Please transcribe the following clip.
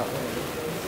いいね。